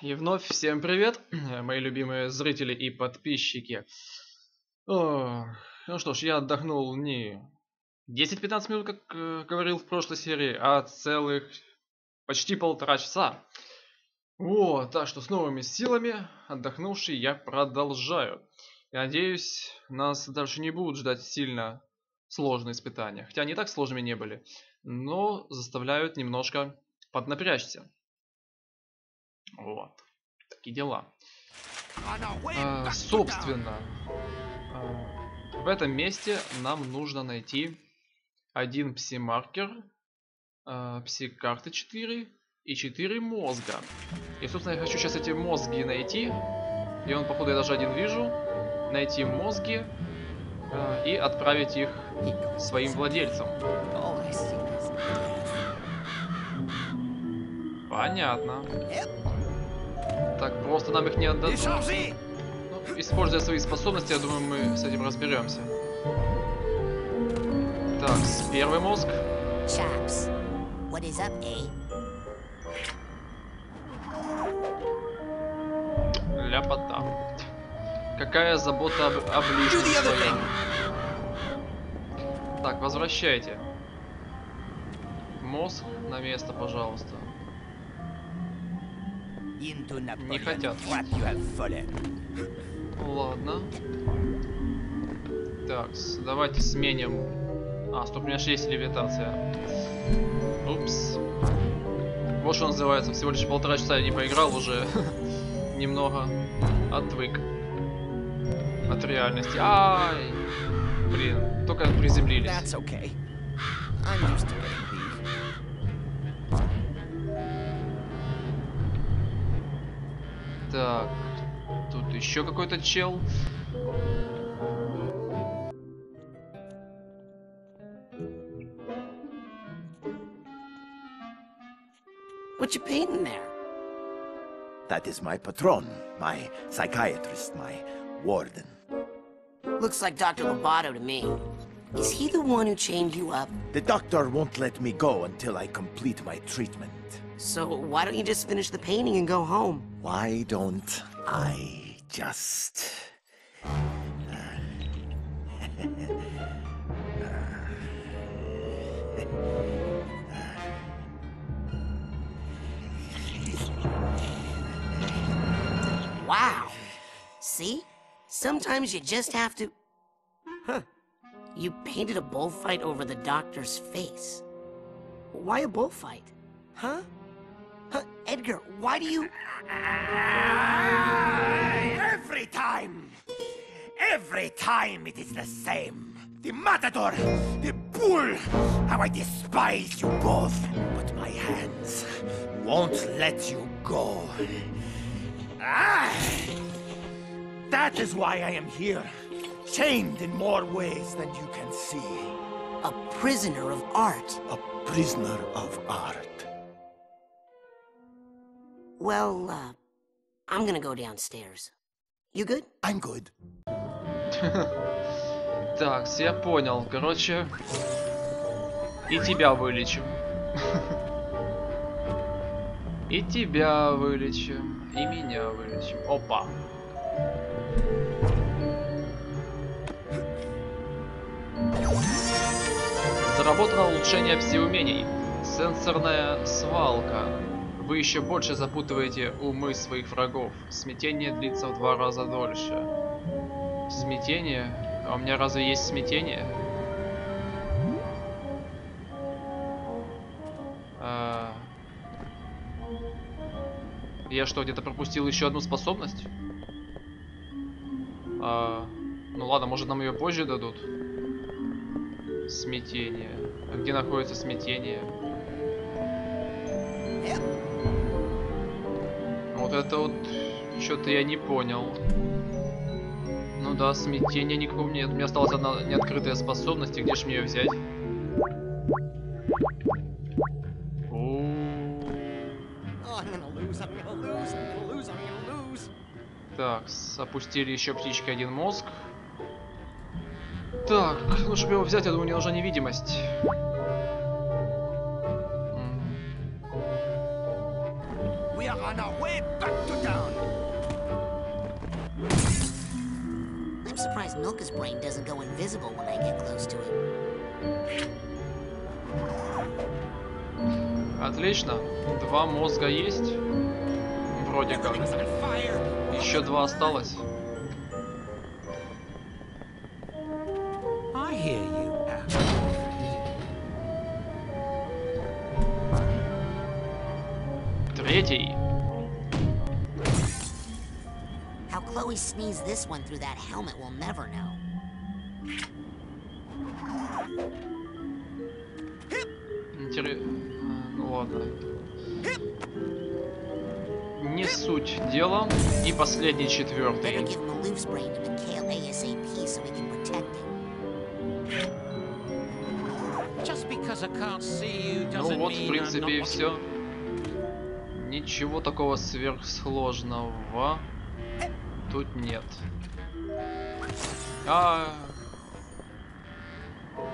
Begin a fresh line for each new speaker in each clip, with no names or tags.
И вновь всем привет, мои любимые зрители и подписчики. О, ну что ж, я отдохнул не 10-15 минут, как э, говорил в прошлой серии, а целых почти полтора часа. Вот, так что с новыми силами, отдохнувший, я продолжаю. Я надеюсь, нас дальше не будут ждать сильно сложные испытания. Хотя они так сложными не были, но заставляют немножко поднапрячься. Вот. Такие дела. А, собственно, а, в этом месте нам нужно найти один пси-маркер, а, пси-карты 4 и 4 мозга. И, собственно, я хочу сейчас эти мозги найти. И он, походу, я даже один вижу. Найти мозги а, и отправить их своим владельцам. Понятно. Так просто нам их не отдадут. Ну, используя свои способности, я думаю, мы с этим разберемся. Так, первый мозг.
Chaps, what is up, eh?
Ляпота. Какая забота об, об своем. Так, возвращайте. Мозг на место, пожалуйста.
Не
хотят. Ладно. Так, давайте сменим. А, стоп, у меня же есть левитация. Упс. Вот что называется, всего лишь полтора часа я не поиграл, уже немного отвык от реальности. Ай! Блин, только приземлились. Так, тут еще какой-то чел.
What you painting there?
That is my patron, my psychiatrist, my warden.
Looks like Dr. Lobato to me. Is he the one who chained you up?
The doctor won't let me go until I complete my treatment.
So why don't you just finish the painting and go home?
Why don't I just...
Wow. See? Sometimes you just have to... Huh. You painted a bullfight over the doctor's face. Why a bullfight? Huh? Huh? Edgar, why do you...
Every time! Every time it is the same. The matador, the bull! How I despise you both! But my hands won't let you go. Ah! That is why I am here. Chained in more ways than you can see.
A prisoner of art.
A prisoner of art.
Well, uh... I'm gonna go downstairs. You good?
I'm good.
Так, я понял. Короче, и тебя вылечим. И тебя вылечим. И меня вылечим. Опа. Заработано улучшение пси-умений. Сенсорная свалка. Вы еще больше запутываете умы своих врагов. Смятение длится в два раза дольше. Смятение? А у меня разве есть смятение? А... Я что, где-то пропустил еще одну способность? А... Ну ладно, может нам ее позже дадут? Смятение. А где находится смятение? Вот это вот что-то я не понял. Ну да, смятения никакого нет. У меня осталась одна неоткрытая способность, и где же мне ее взять? Так, опустили еще птички один мозг. Так, ну чтобы его взять, я думаю, мне нужна невидимость.
Milka's brain doesn't go invisible when I get close to it.
Отлично. Два мозга есть. Вроде как. Еще два осталось.
One through that helmet, we'll never know.
Ну ладно. Не суть дела. И последний четвертый. Ну вот, в принципе, и все. Ничего такого сверхсложного тут нет. А...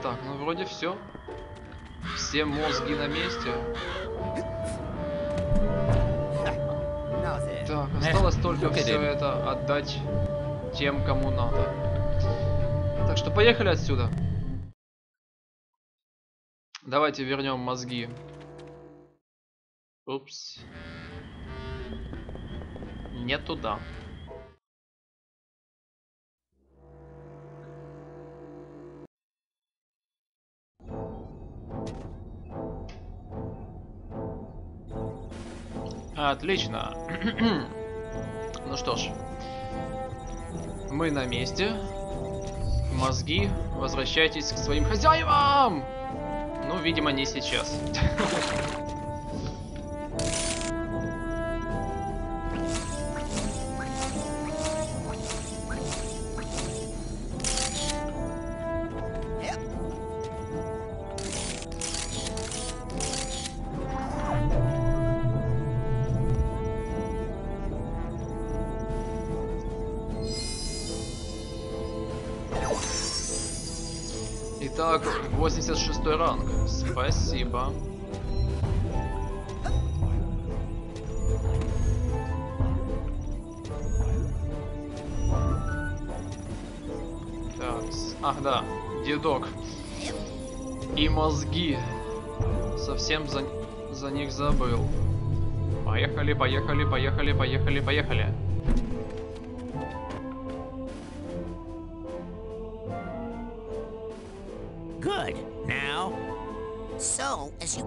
Так, ну вроде все. Все мозги на месте. Так, осталось только все это отдать тем, кому надо. Так что поехали отсюда. Давайте вернем мозги. Упс. Не туда. Отлично. ну что ж. Мы на месте. Мозги, возвращайтесь к своим хозяевам! Ну, видимо, не сейчас. 86 ранг. Спасибо. Так, ах да, дедок. И мозги. Совсем за, за них забыл. Поехали, поехали, поехали, поехали, поехали.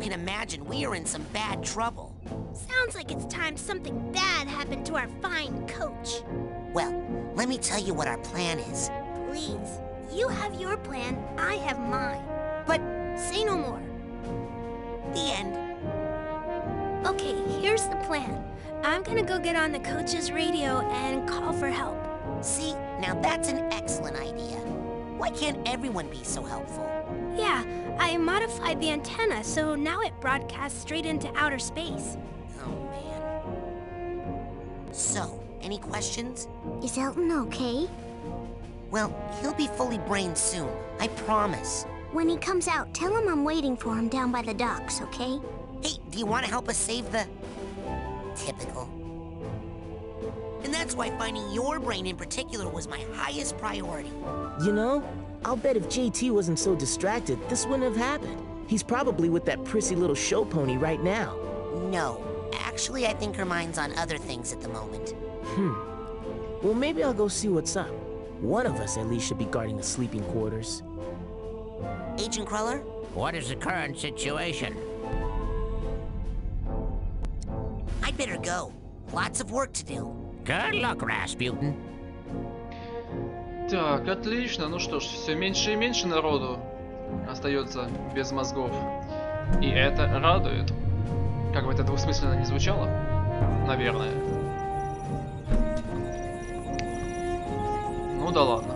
Can imagine, we are in some bad trouble.
Sounds like it's time something bad happened to our fine coach.
Well, let me tell you what our plan is.
Please, you have your plan, I have mine.
But
Say no more.
the end.
Okay, here's the plan. I'm gonna go get on the coach's radio and call for help.
See, now that's an excellent idea. Why can't everyone be so helpful?
Yeah, I modified the antenna so now it broadcasts straight into outer space.
Oh, man. So, any questions?
Is Elton okay?
Well, he'll be fully brained soon. I promise.
When he comes out, tell him I'm waiting for him down by the docks, okay?
Hey, do you want to help us save the... Typical. And that's why finding your brain in particular was my highest priority.
You know, I'll bet if JT wasn't so distracted, this wouldn't have happened. He's probably with that prissy little show pony right now.
No, actually, I think her mind's on other things at the moment. Hmm.
Well, maybe I'll go see what's up. One of us at least should be guarding the sleeping quarters.
Agent Cruller?
what is the current situation?
I'd better go. Lots of work to do.
Good luck, Rasputin.
Так, отлично. Ну что ж, все меньше и меньше народу остается без мозгов. И это радует. Как бы это двусмысленно не звучало, наверное. Ну да ладно.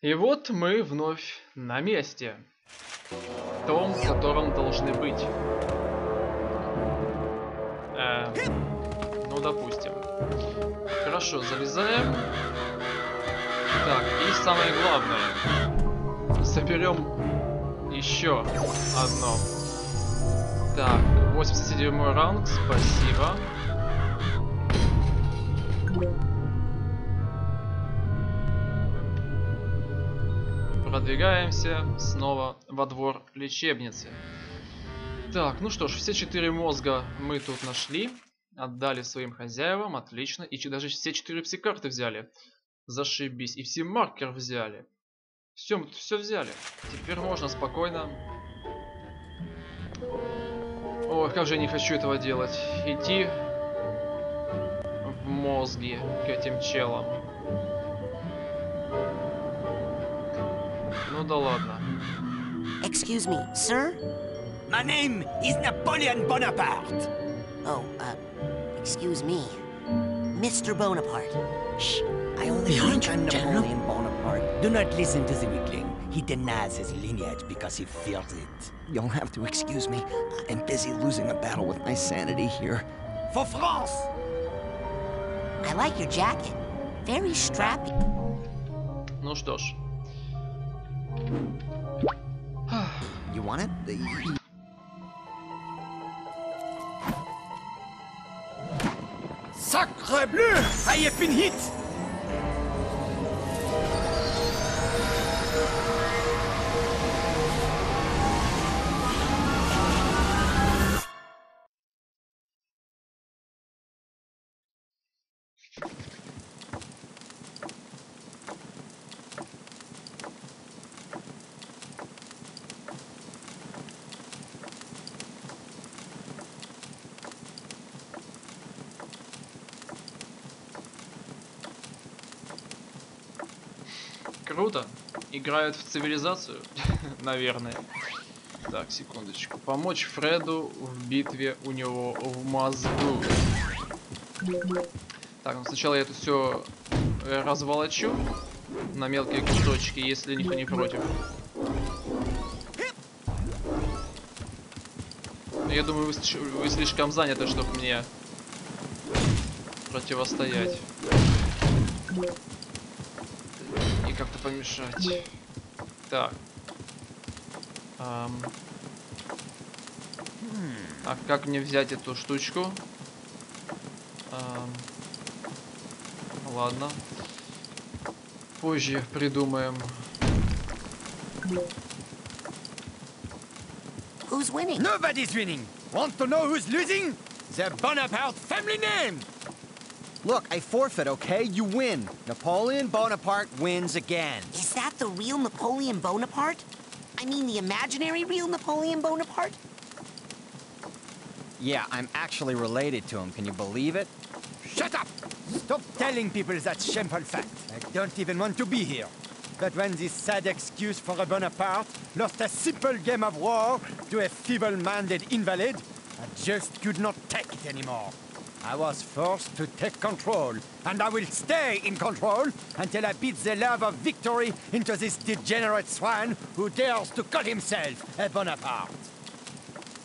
И вот мы вновь на месте. Том, в котором должны быть. Э, ну, допустим. Хорошо, залезаем. Так, и самое главное. Соберем еще одно. Так, 87 ранг, спасибо. Продвигаемся снова во двор лечебницы. Так, ну что ж, все четыре мозга мы тут нашли. Отдали своим хозяевам, отлично. И даже все четыре пси-карты взяли. Зашибись. И все маркер взяли. Все, мы тут все взяли. Теперь можно спокойно... Ой, как же я не хочу этого делать. Идти в мозги к этим челам. Ну да ладно.
Excuse me, sir?
My name is Napoleon Bonaparte.
Oh, uh, excuse me. Mr. Bonaparte.
Shh. I only think I'm Napoleon Bonaparte. Do not listen to the weakling. He denies his lineage because he fears it. You'll have to excuse me. I'm busy losing a battle with my sanity here.
For France!
I like your jacket. Very strappy.
Ну что ж.
You want it?
Sacre bleu! I have been hit!
Играют в цивилизацию, наверное. Так, секундочку. Помочь Фреду в битве у него в мозгу. Так, ну сначала я это все разволочу на мелкие кусочки, если никто не против. Я думаю, вы, вы слишком заняты, чтобы мне противостоять. Помешать. Так. Ам. А как мне взять эту штучку? Ам. Ладно. Позже придумаем.
Who's winning?
Nobody's winning! Want to know who's losing? The Bonaparte family name!
Look, I forfeit, okay? You win. Napoleon Bonaparte wins again.
Is that the real Napoleon Bonaparte? I mean, the imaginary real Napoleon Bonaparte?
Yeah, I'm actually related to him. Can you believe it?
Shut up! Stop telling people that shameful fact. I don't even want to be here. But when this sad excuse for a Bonaparte lost a simple game of war to a feeble-minded invalid, I just could not take it anymore. I was forced to take control, and I will stay in control until I beat the love of victory into this degenerate swine who dares to call himself a Bonaparte.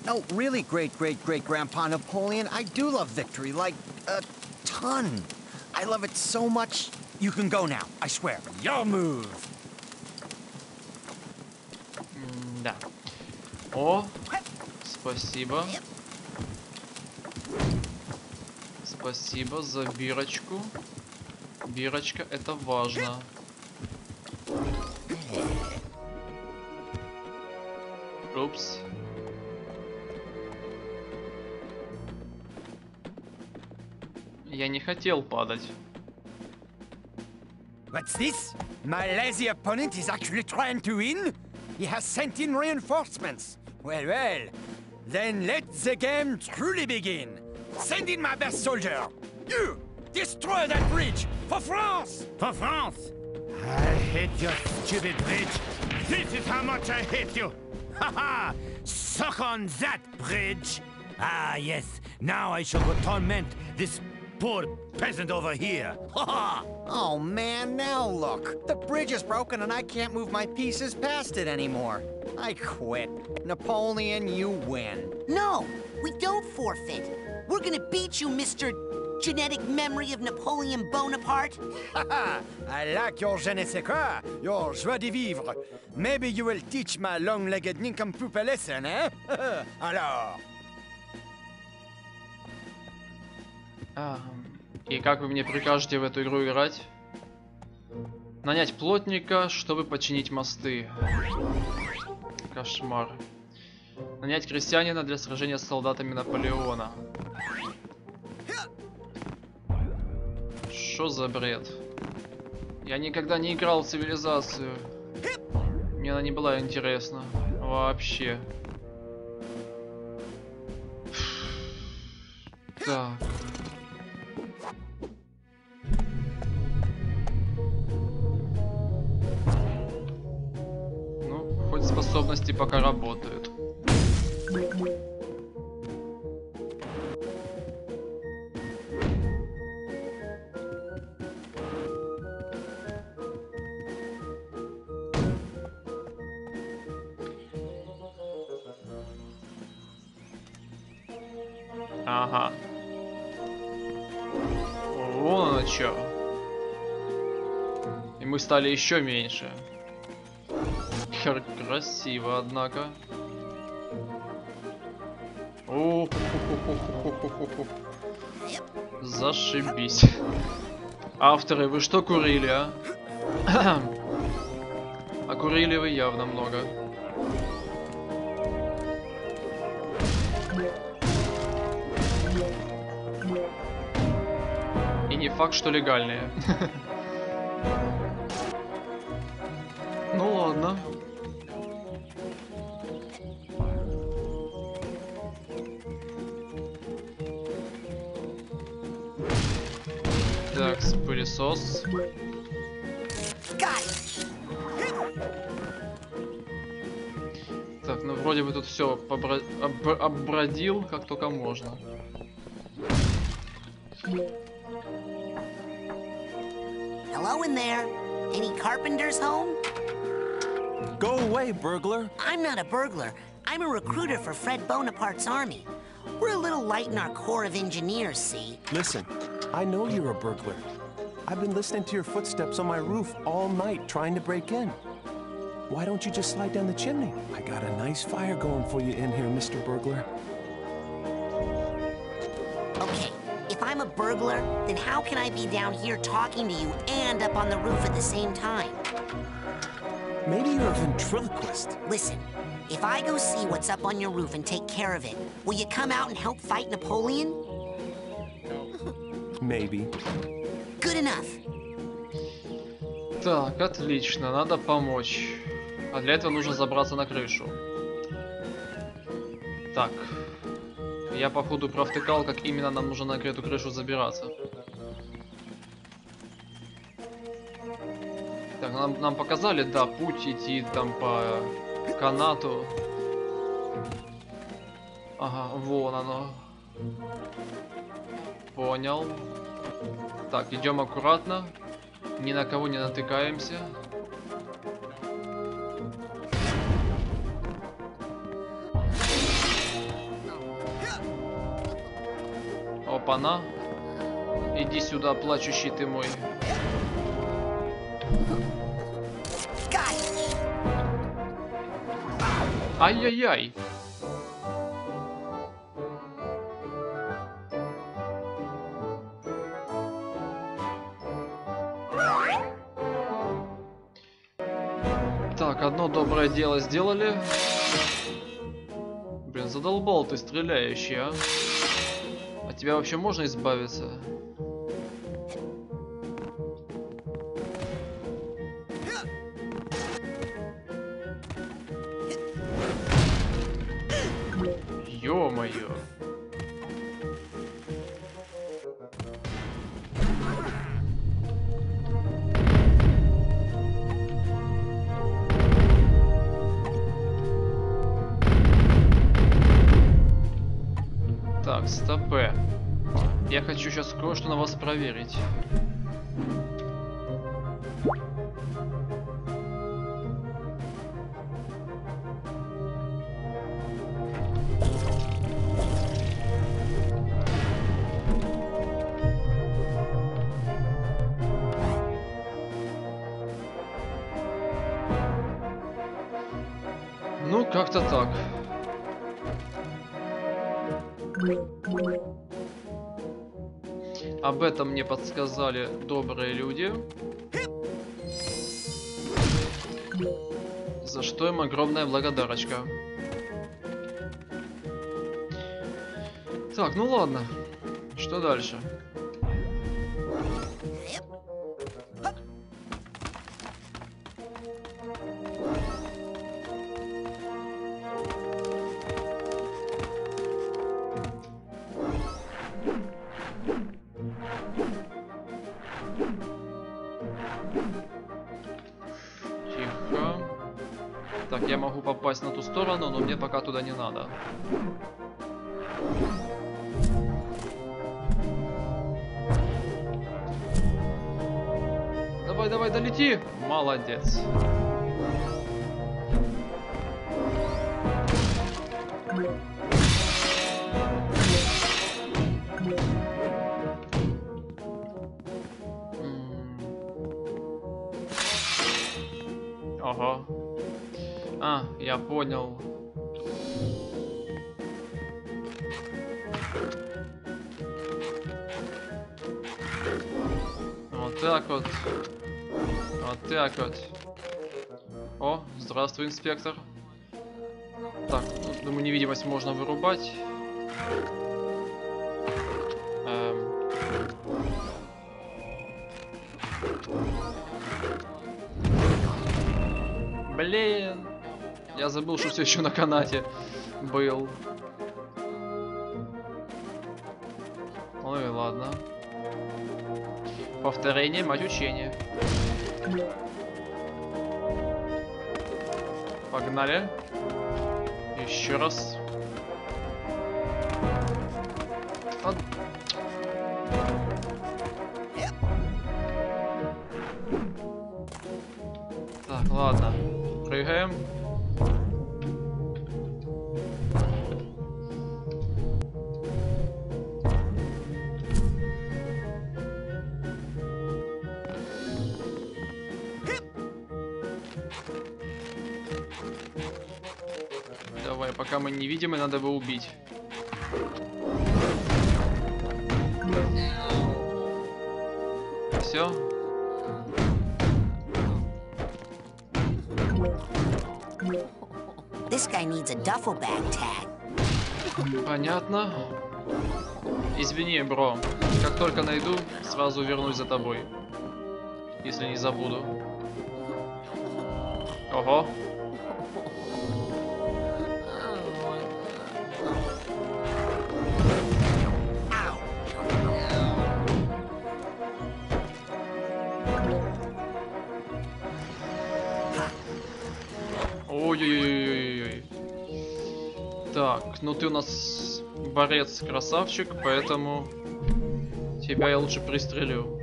No, really, great great great grandpa Napoleon, I do love victory, like a ton. I love it so much.
You can go now, I swear. Your move.
Да. О, спасибо. Спасибо за бирочку. Бирочка, это важно. Упс. Я не хотел падать.
What's this? My lazy opponent is actually trying to win? He has sent in reinforcements. Well, well. Then let the game truly begin. Send in my best soldier. You! Destroy that bridge! For France!
For France! I hate your stupid bridge. This is how much I hate you. Ha ha! Suck on that bridge. Ah, yes. Now I shall go torment this poor peasant over here. Ha ha!
Oh man, now look. The bridge is broken and I can't move my pieces past it anymore. I quit. Napoleon, you win.
No, we don't forfeit. We're gonna beat you, Mr. Genetic Memory of Napoleon Bonaparte.
I like your je ne sais quoi, your joie de vivre. Maybe you will teach my long-legged nincompoop a lesson, eh? Alors...
И как вы мне прикажете в эту игру играть? Нанять плотника, чтобы починить мосты. Кошмар. Нанять крестьянина для сражения с солдатами Наполеона. Что за бред? Я никогда не играл в цивилизацию. Мне она не была интересна. Вообще. Так. Ну, хоть способности пока работают. Стали еще меньше. Хер красиво, однако. О, Зашибись. Авторы, вы что курили, а? А курили вы явно много. И не факт, что легальные. ладно. Так, пылесос. Так, ну вроде бы тут все побро... об... оббродил, как только можно.
Hello in there. Any carpenters home?
Go away, burglar.
I'm not a burglar. I'm a recruiter for Fred Bonaparte's army. We're a little light in our Corps of Engineers, see?
Listen, I know you're a burglar. I've been listening to your footsteps on my roof all night trying to break in. Why don't you just slide down the chimney? I got a nice fire going for you in here, Mr. Burglar.
Okay, if I'm a burglar, then how can I be down here talking to you and up on the roof at the same time?
Maybe you're a ventriloquist.
Listen, if I go see what's up on your roof and take care of it, will you come out and help fight Napoleon?
Maybe.
Good enough.
Так, отлично, надо помочь. А для этого нужно забраться на крышу. Так. Я походу провтыкал, как именно нам нужно на эту крышу забираться. Так, нам, нам показали, да, путь идти там по канату. Ага, вон оно. Понял. Так, идем аккуратно. Ни на кого не натыкаемся. Опа-на. Иди сюда, плачущий ты мой. Ай-яй-яй. Так, одно доброе дело сделали. Блин, задолбал ты стреляющий, а. От тебя вообще можно избавиться? Проверить. Ну, как-то так. Об этом мне подсказали добрые люди. За что им огромная благодарочка. Так, ну ладно. Что дальше? Туда не надо. Давай, давай, долети! Молодец. Ага. А, я понял. Вот. Вот так вот. О, здравствуй, инспектор. Так, ну, думаю, невидимость можно вырубать. Эм. Блин. Я забыл, что все еще на канате был. Ну и ладно. Повторение, мать учения. Погнали. Еще раз. Пока мы не видим, и надо его убить. Все.
This guy needs a duffel bag tag.
Понятно. Извини, бро. Как только найду, сразу вернусь за тобой. Если не забуду. Ого. Ну ты у нас борец красавчик, поэтому тебя я лучше пристрелю.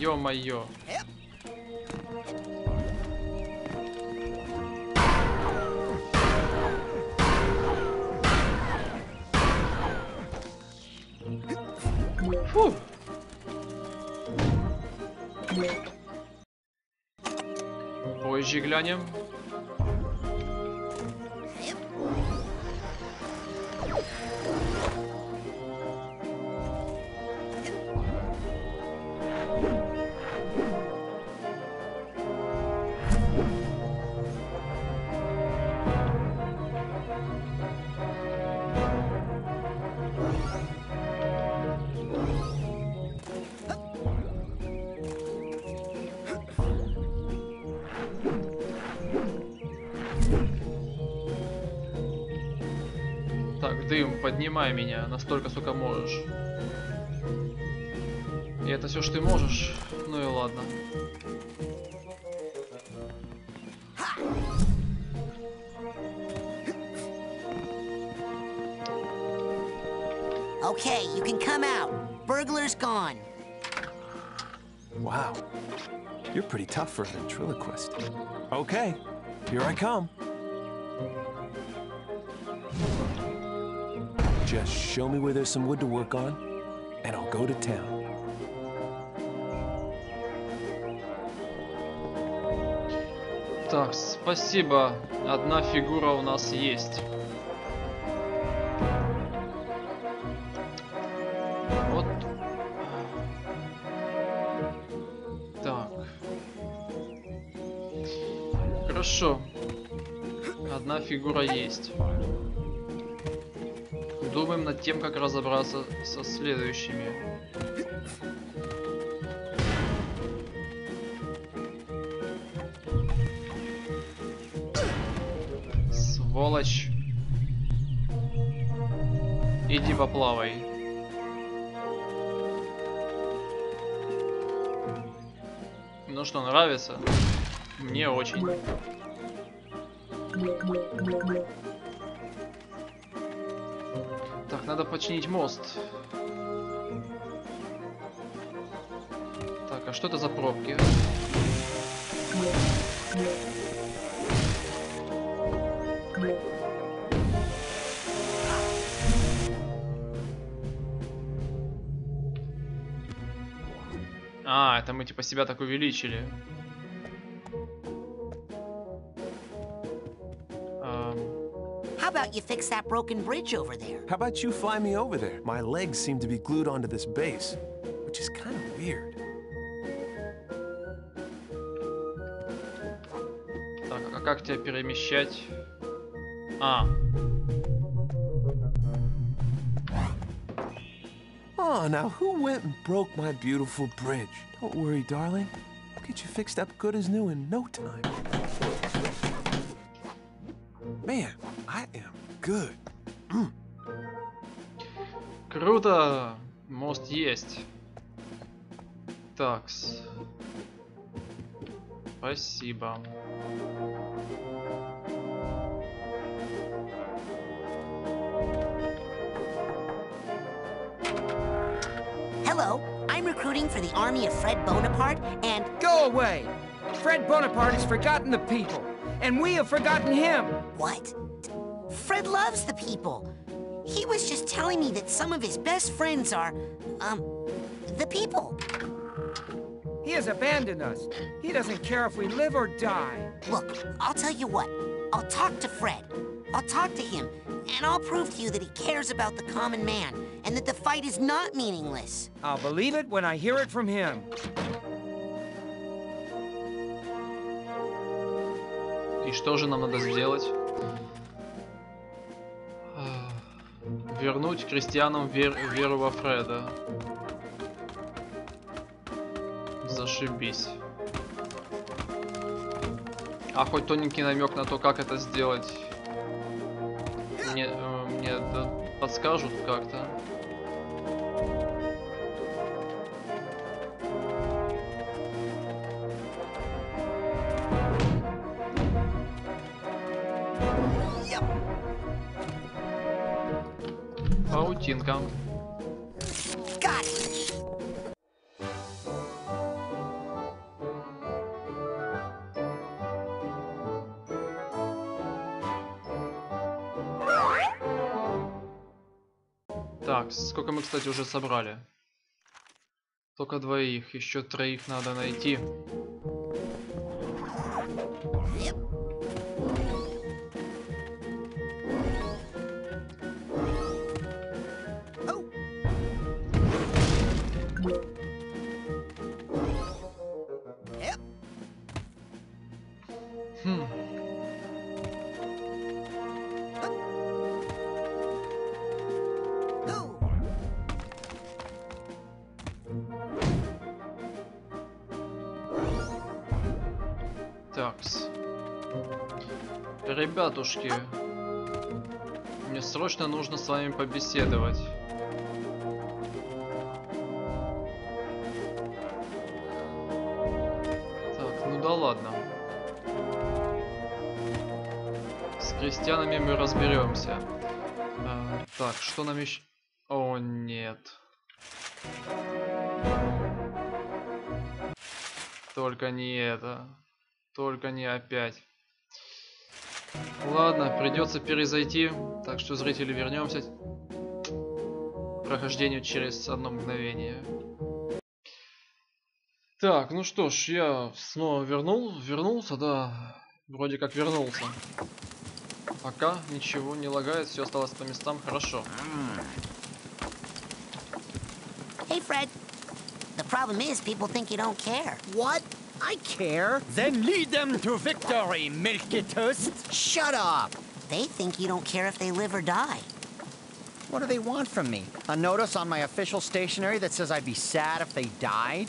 Ё-моё. Настолько, сколько можешь. И это все, что ты можешь. Ну и ладно.
Okay, you can come out. Burglar's gone.
Wow. You're pretty tough for a ventriloquist. Okay, here I come. Just show me where there's some wood to work on, and I'll go to town.
Так, спасибо. Одна фигура у нас есть. Вот. Так. Хорошо. Одна фигура есть. Над тем, как разобраться со следующими. Сволочь. Иди поплавай. Ну что, нравится? Мне очень. Починить мост. Так, а что это за пробки? А, это мы типа себя так увеличили.
you fix that broken bridge over there?
How about you fly me over there? My legs seem to be glued onto this base, which is kind of weird.
Так, а как тебя перемещать? А.
Oh, now who went and broke my beautiful bridge? Don't worry, darling. I'll get you fixed up good as new in no time. Man, I am good.
Круто! Мост есть. Такс. Спасибо.
Hello, I'm recruiting for the army of Fred Bonaparte, and
Go away! Fred Bonaparte has forgotten the people, and we have forgotten him.
what? Fred loves the people. He was just telling me that some of his best friends are, um, the people.
He has abandoned us. He doesn't care if we live or die.
Look, I'll tell you what. I'll talk to Fred. I'll talk to him, and I'll prove to you that he cares about the common man, and that the fight is not meaningless.
I'll believe it when I hear it from him.
И что же нам надо сделать? Вернуть крестьянам вер- веру во Фреда. Зашибись. А хоть тоненький намек на то, как это сделать. Мне, э, мне подскажут как-то. Паутинка.
Got it!
Так, сколько мы, кстати, уже собрали? Только двоих, еще троих надо найти. Ребятушки, мне срочно нужно с вами побеседовать. Так, ну да ладно. С крестьянами мы разберемся. А, так, что нам еще... О, нет. Только не это. Только не опять. Ладно, придется перезайти. Так что, зрители, вернемся к прохождению через одно мгновение. Так, ну что ж, я снова вернул, вернулся, да. Вроде как вернулся. Пока ничего не лагает, все осталось по местам хорошо.
Hey, Fred. The problem is people think you don't care.
What? I care.
Then lead them to victory, Milky Toast.
Shut up.
They think you don't care if they live or die.
What do they want from me? A notice on my official stationery that says I'd be sad if they died?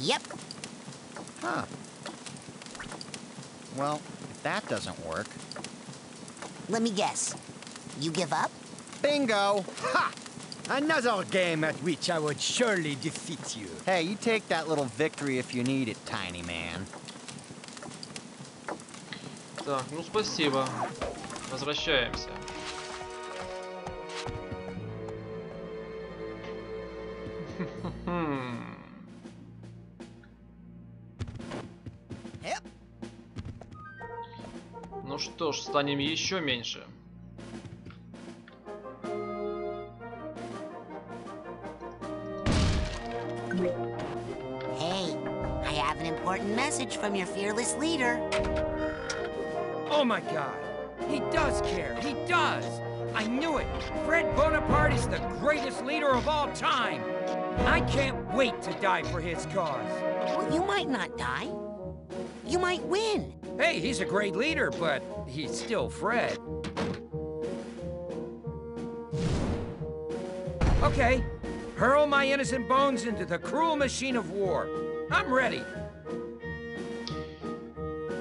Yep.
Huh. Well, if that doesn't work.
Let me guess. You give up?
Bingo!
Ha! Another game at which I would surely defeat you.
Hey, you take that little victory if you need it, tiny man.
Так, ну спасибо. Возвращаемся. Ну что ж, станем еще меньше.
Message from your fearless leader.
Oh my god. He does care. He does. I knew it. Fred Bonaparte is the greatest leader of all time. I can't wait to die for his cause.
Well, you might not die. You might win.
Hey, he's a great leader, but he's still Fred. Okay, hurl my innocent bones into the cruel machine of war. I'm ready.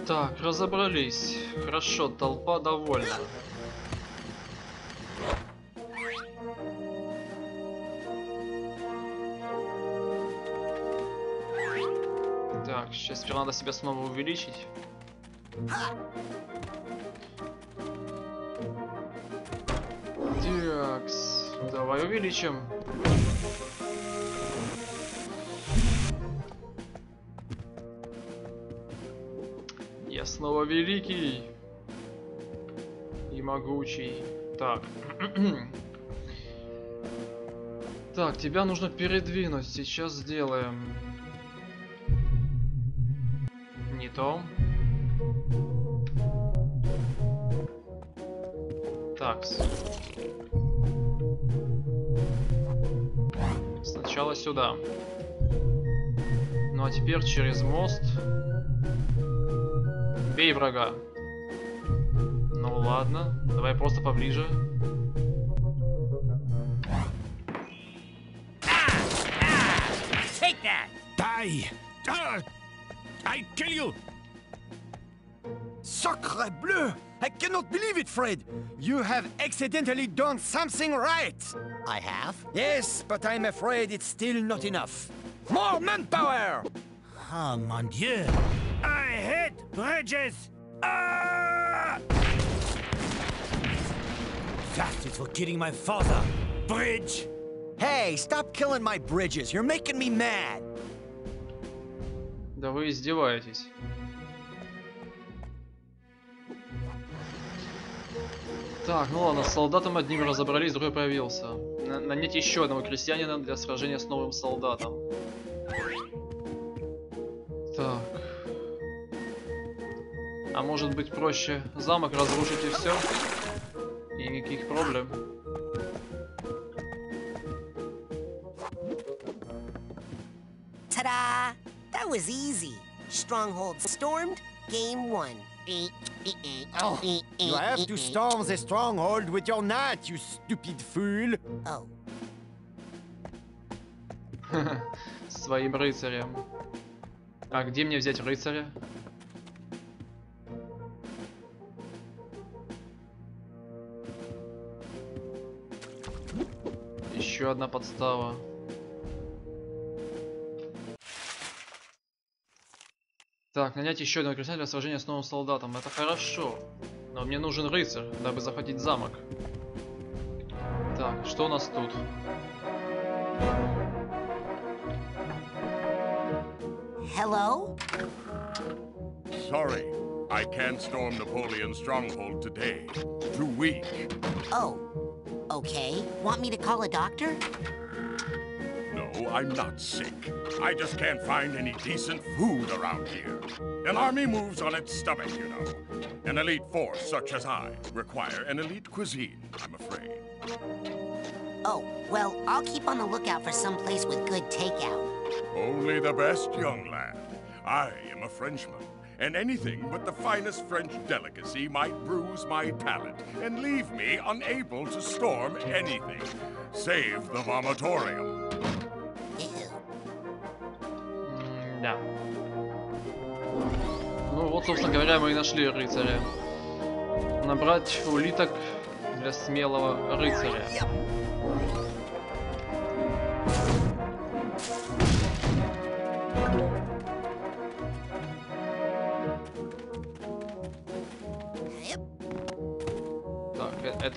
Так, разобрались. Хорошо, толпа довольна. Так, сейчас сперва надо себя снова увеличить. Такс, давай увеличим. Снова великий и могучий. Так. так, тебя нужно передвинуть. Сейчас сделаем. Не то. Так. Сначала сюда. Ну а теперь через мост. Бей врага. Ну ладно, давай просто поближе.
Die! Ah! I kill you! Sacre bleu! I cannot believe it, Fred! You have accidentally done something right!
I have?
Yes, but I'm afraid it's still not enough. More manpower!
Oh, mon dieu.
I hate bridges! Ah! That is for killing my father! Bridge!
Hey, stop killing my bridges. You're making me mad.
Да вы издеваетесь. Так, ну ладно, с солдатом одним разобрались, другой появился. На нанять еще одного крестьянина для сражения с новым солдатом. Так. А может быть проще замок разрушить и все? И никаких проблем.
Ta-da! That was easy. Stronghold stormed, game one.
Oh, you have to storm the stronghold with your knight, you stupid fool!
Oh,
Своим рыцарем. А где мне взять рыцаря? Еще одна подстава. Так, нанять еще одного крестьянина для сражения с новым солдатом. Это хорошо. Но мне нужен рыцарь, дабы захватить замок. Так, что у нас тут?
hello?
Sorry, I can't storm Napoleon's stronghold today. Too weak.
Oh, okay. Want me to call a doctor?
No, I'm not sick. I just can't find any decent food around here. An army moves on its stomach, you know. An elite force such as I require an elite cuisine, I'm afraid.
Oh, well, I'll keep on the lookout for some place with good takeout.
Only the best, young lad. I am a Frenchman, and anything but the finest French delicacy might bruise my palate and leave me unable to storm anything, save the vomitorium.
Да. Ну вот, собственно говоря, мы и нашли рыцаря. Набрать улиток для смелого рыцаря.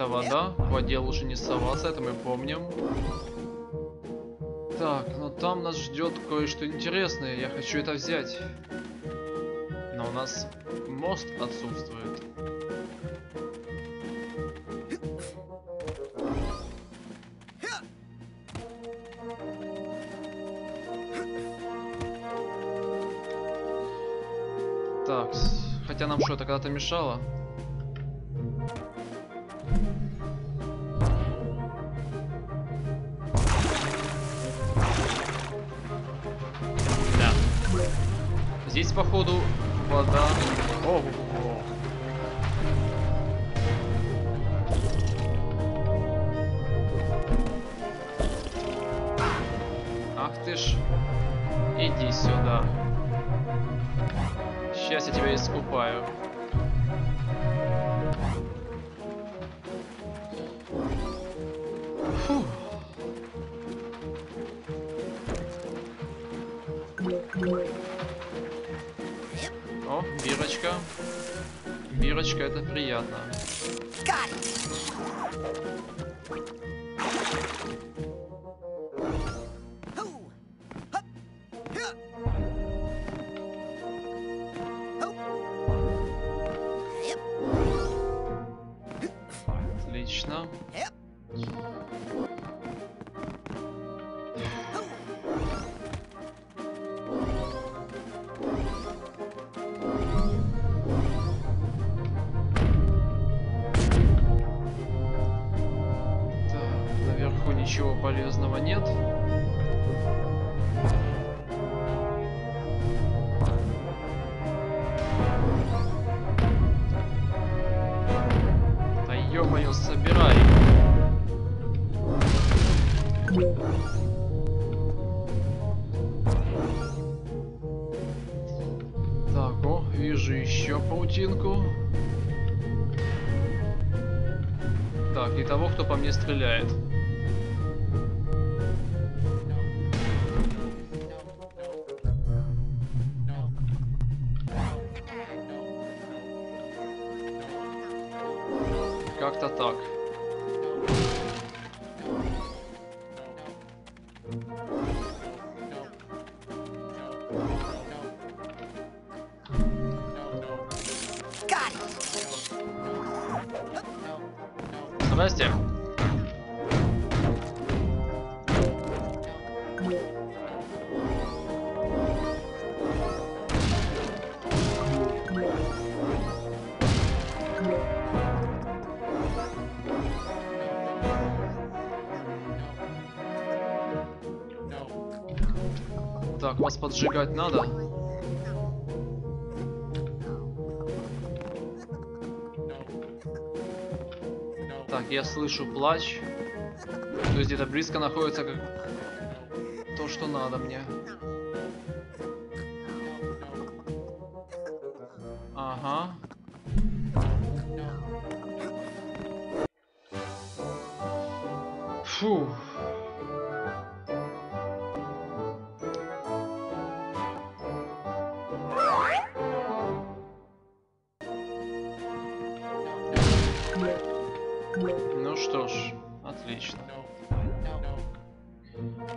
Так, э, это вода. В воде лучше не соваться, это мы помним. Так, но там нас ждет кое-что интересное. Я хочу это взять. Но у нас мост отсутствует. Так, хотя нам что, это когда-то мешало? Походу, вода. Ого. Ах ты ж. Иди сюда. Сейчас я тебя искупаю. Бирочка, это приятно. Отлично. Мне стреляет. Вас поджигать надо. Так, я слышу плач. То есть где-то близко находится как... то, что надо мне.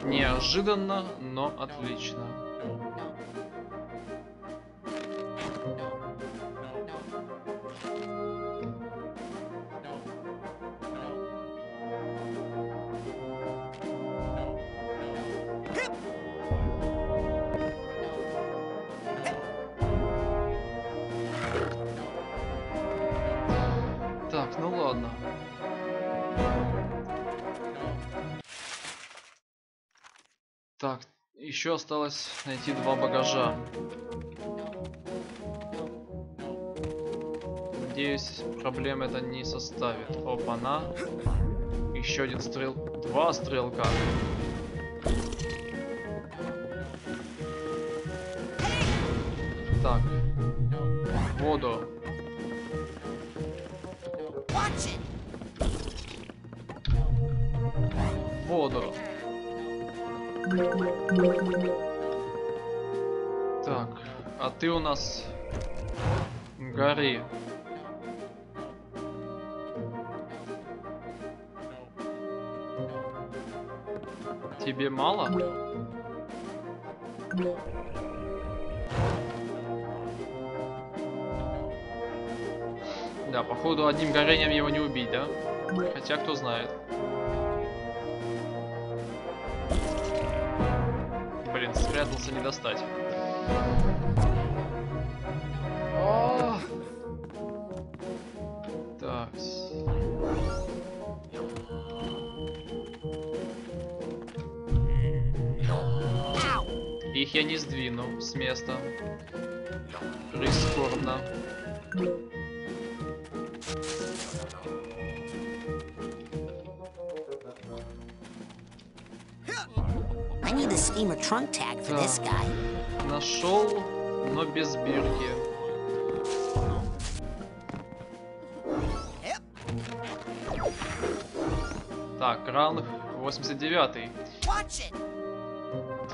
Неожиданно, но отлично. Еще осталось найти два багажа. Надеюсь, проблем это не составит. Опа-на. Еще один стрел... Два стрелка. Ты у нас гори. Тебе мало? Да, походу одним горением его не убить, да? Хотя кто знает. Блин, спрятался не достать. Я не сдвину с места. Прискорбно.
Guy.
Нашел, но без бирки. Так, ранг 89.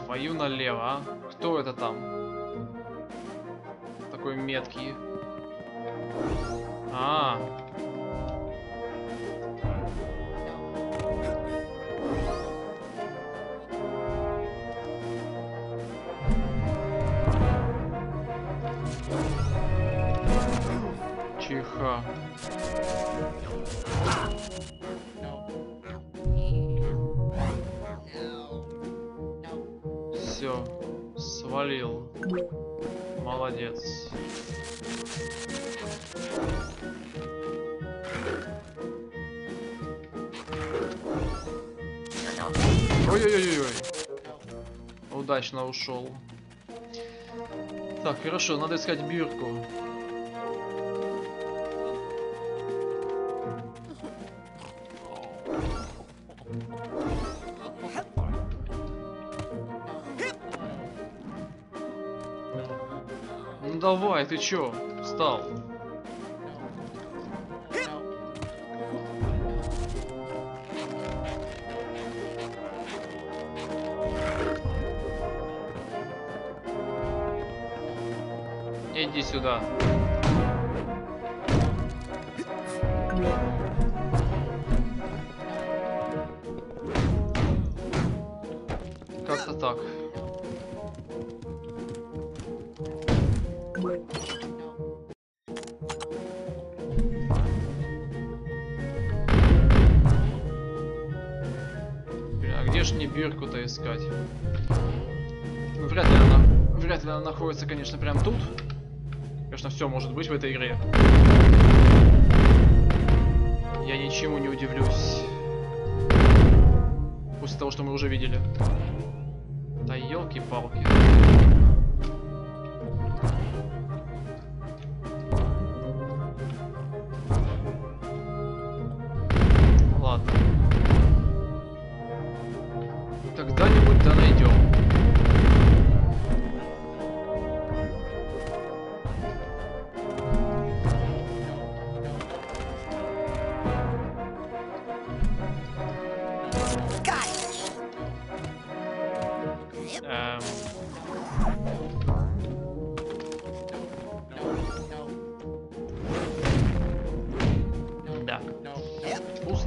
Твою налево, а? Кто это там? Такой меткий. А, Молодец. Ой-ой-ой-ой. Удачно ушел. Так, хорошо, надо искать бирку. Давай, ты чё? Встал. Иди сюда. Конечно, прям тут. Конечно, все может быть в этой игре. Я ничему не удивлюсь. После того, что мы уже видели. Да елки-палки.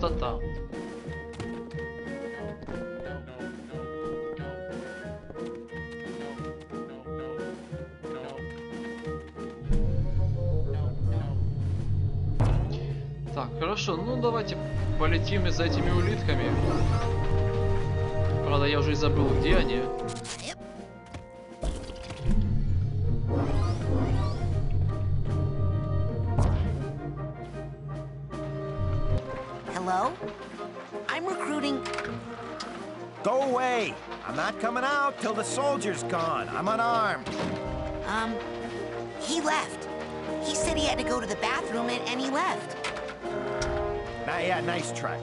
Пустота. Так, хорошо, ну давайте полетим за этими улитками. Правда, я уже и забыл, где они.
Till the soldier's gone. I'm unarmed.
Um, he left. He said he had to go to the bathroom and, and he left.
Nah, yeah, nice try.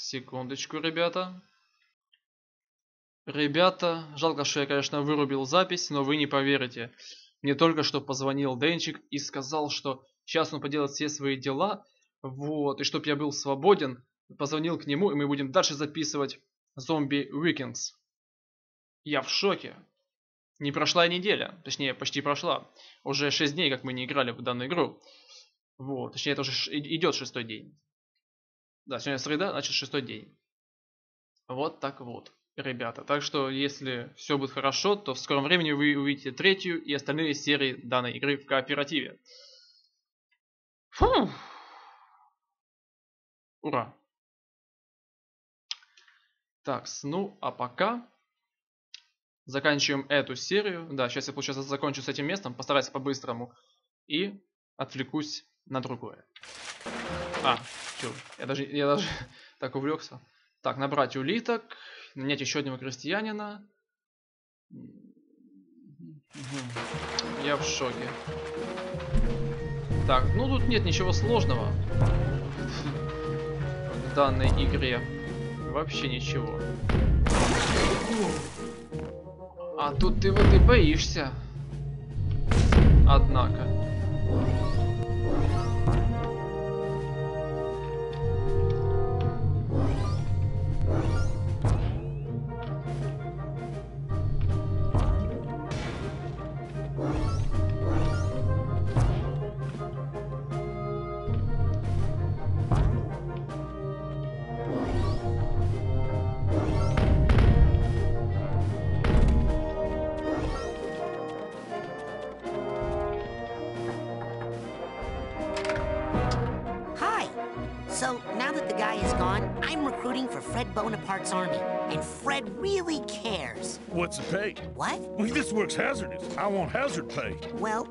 Секундочку, ребята. Ребята, жалко, что я, конечно, вырубил запись, но вы не поверите. Мне только что позвонил Денчик и сказал, что сейчас он поделает все свои дела, вот, и чтоб я был свободен, позвонил к нему, и мы будем дальше записывать Зомби Weekends. Я в шоке. Не прошла неделя, точнее, почти прошла. Уже 6 дней, как мы не играли в данную игру. Вот, точнее, это уже идет шестой день. Да, сегодня среда, значит шестой день. Вот так вот, ребята. Так что, если все будет хорошо, то в скором времени вы увидите третью и остальные серии данной игры в кооперативе. Фу! Ура! Так, ну а пока заканчиваем эту серию. Да, сейчас я, получается, закончу с этим местом, постараюсь по-быстрому. И отвлекусь на другое. А, чё, я даже, я даже так увлекся. Так, набрать улиток, нанять еще одного крестьянина. Я в шоке. Так, ну тут нет ничего сложного в данной игре. Вообще ничего. А тут ты вот и боишься. Однако.
work's hazardous. I want hazard pay.
Well,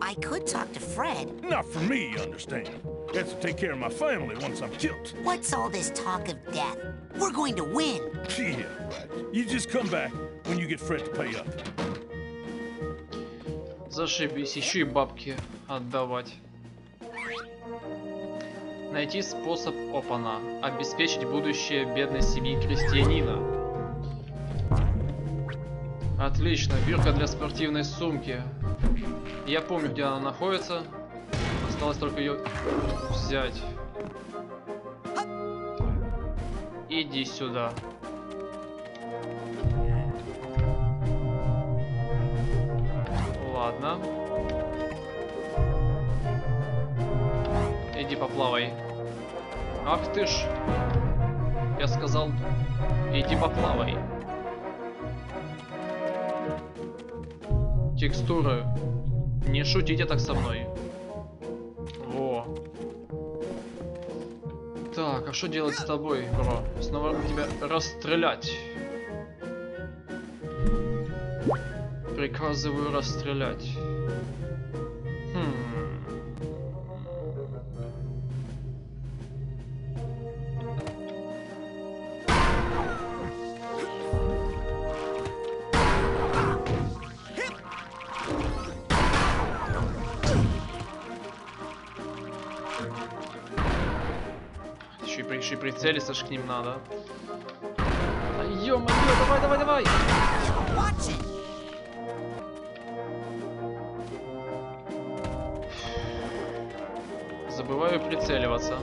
I could talk to Fred.
Not for me, you understand. That's to take care of my family once I'm killed.
What's all this talk of death? We're going to win.
Yeah, right. You just come back when you get Fred to pay up.
Зашибись, еще и бабки отдавать. Найти способ опана. Обеспечить будущее бедной семьи крестьянина. Отлично, бирка для спортивной сумки. Я помню, где она находится. Осталось только ее взять. Иди сюда. Ладно. Иди поплавай. Ах ты ж. Я сказал, иди поплавай. Текстуры. Не шутите так со мной. Во. Так, а что делать с тобой, бро? Снова тебя расстрелять. Приказываю расстрелять. Прицелиться ж к ним надо. Да ё-моё, давай, давай, давай! Забываю прицеливаться.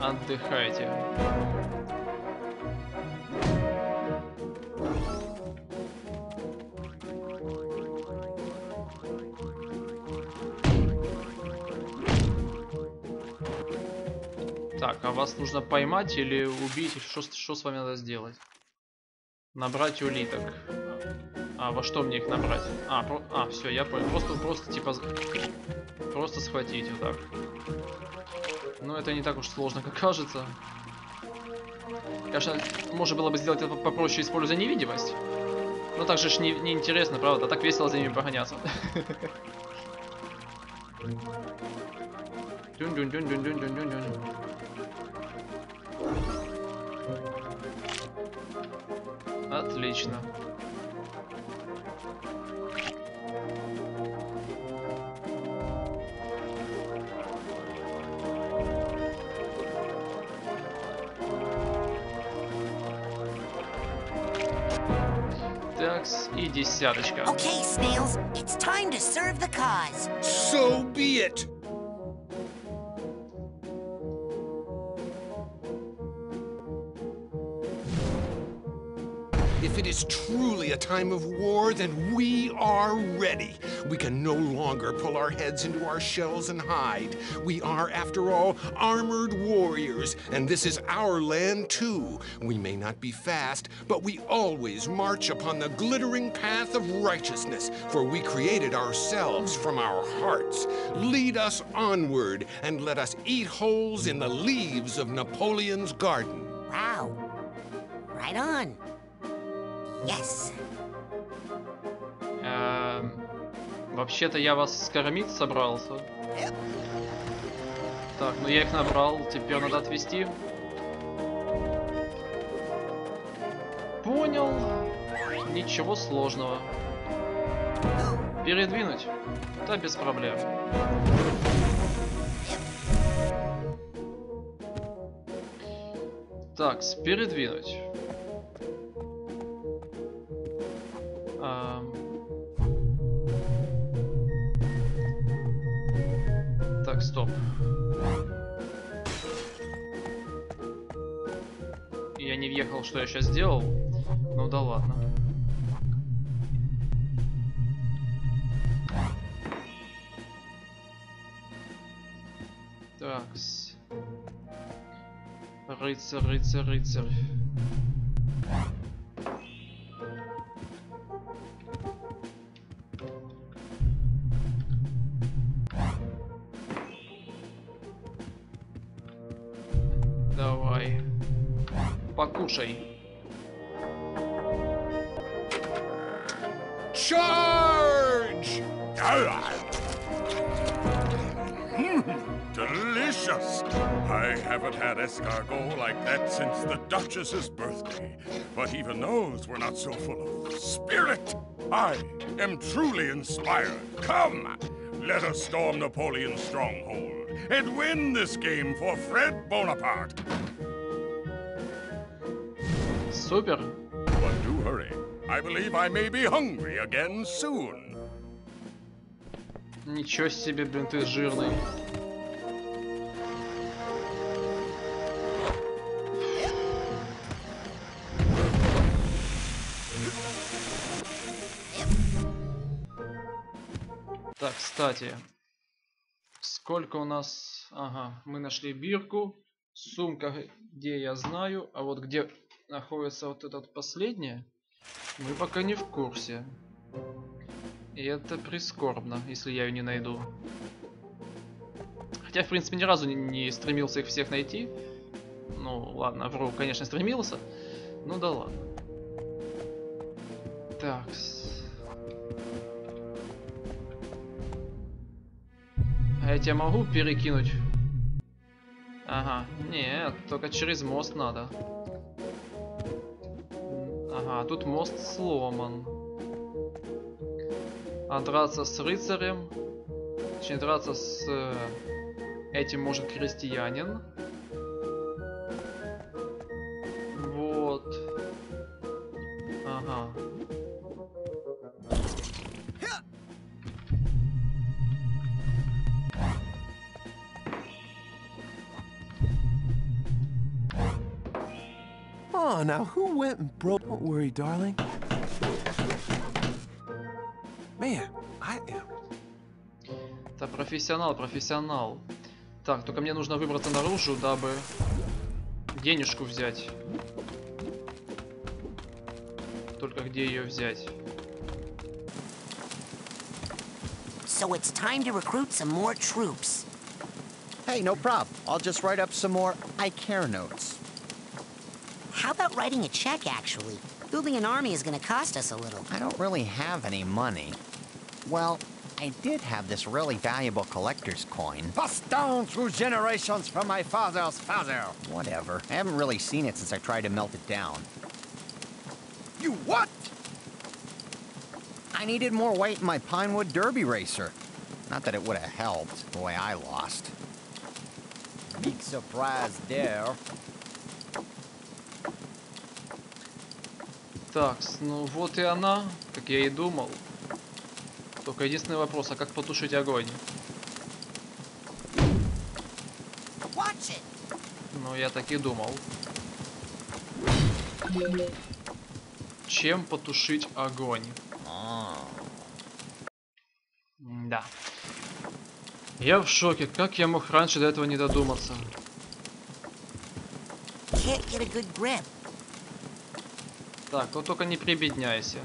Отдыхайте. Так, а вас нужно поймать или убить? Что, что с вами надо сделать? Набрать улиток. А, во что мне их набрать? А, про... а все, я понял. Просто, просто, типа, просто схватить вот так. Но это не так уж сложно, как кажется. Конечно, можно было бы сделать это попроще, используя невидимость. Но так же ж не, не интересно, правда? А так весело за ними погоняться. Отлично. Такс и десяточка.
Okay, Snails, it's time to serve the cause.
So be it.
Is truly a time of war, then we are ready. We can no longer pull our heads into our shells and hide. We are, after all, armored warriors, and this is our land too. We may not be fast, but we always march upon the glittering path of righteousness, for we created ourselves from our hearts. Lead us onward, and let us eat holes in the leaves of Napoleon's garden.
Wow. Right on. Yes.
Эм, Вообще-то я вас скормить собрался. Так, ну я их набрал, теперь надо отвезти. Понял. Ничего сложного. Передвинуть? Да без проблем. Так, передвинуть. Стоп. Я не въехал, что я сейчас сделал. Ну да ладно. Такс. Рыцарь, рыцарь, рыцарь.
Duchess's birthday. But even those were not so full of spirit. I am truly inspired. Come, let us storm Napoleon's stronghold and win this game for Fred Bonaparte.
Супер.
But do hurry. I believe I may be hungry again soon.
Ничего себе, блин, ты жирный. Так, кстати. Сколько у нас... Ага, мы нашли бирку. Сумка, где я знаю. А вот где находится вот этот последнее, мы пока не в курсе. И это прискорбно, если я ее не найду. Хотя, в принципе, ни разу не стремился их всех найти. Ну, ладно, вру, конечно, стремился. Ну да ладно. Так. А я тебя могу перекинуть? Ага, нет, только через мост надо. Ага, тут мост сломан. А драться с рыцарем? Точнее, драться с э, этим может крестьянин. Вот. Ага.
Oh, now who went and broke? Don't worry, darling. Man, I am.
Это профессионал, профессионал. Так, только мне нужно выбраться наружу, дабы денежку взять. Только где ее взять?
So it's time to recruit some more troops.
Hey, no prob. I'll just write up some more I care notes.
How about writing a check, actually? Building an army is gonna cost us a little.
I don't really have any money. Well, I did have this really valuable collector's coin.
Passed down through generations from my father's father.
Whatever. I haven't really seen it since I tried to melt it down.
You what?
I needed more weight in my Pinewood Derby racer. Not that it would have helped, the way I lost.
Big surprise there.
Так, ну вот и она, как я и думал. Только единственный вопрос, а как потушить огонь? Ну, я так и думал. Чем потушить огонь? Да. Я в шоке. Как я мог раньше до этого не додуматься?
Can't get a good grip.
Так, вот только не прибедняйся.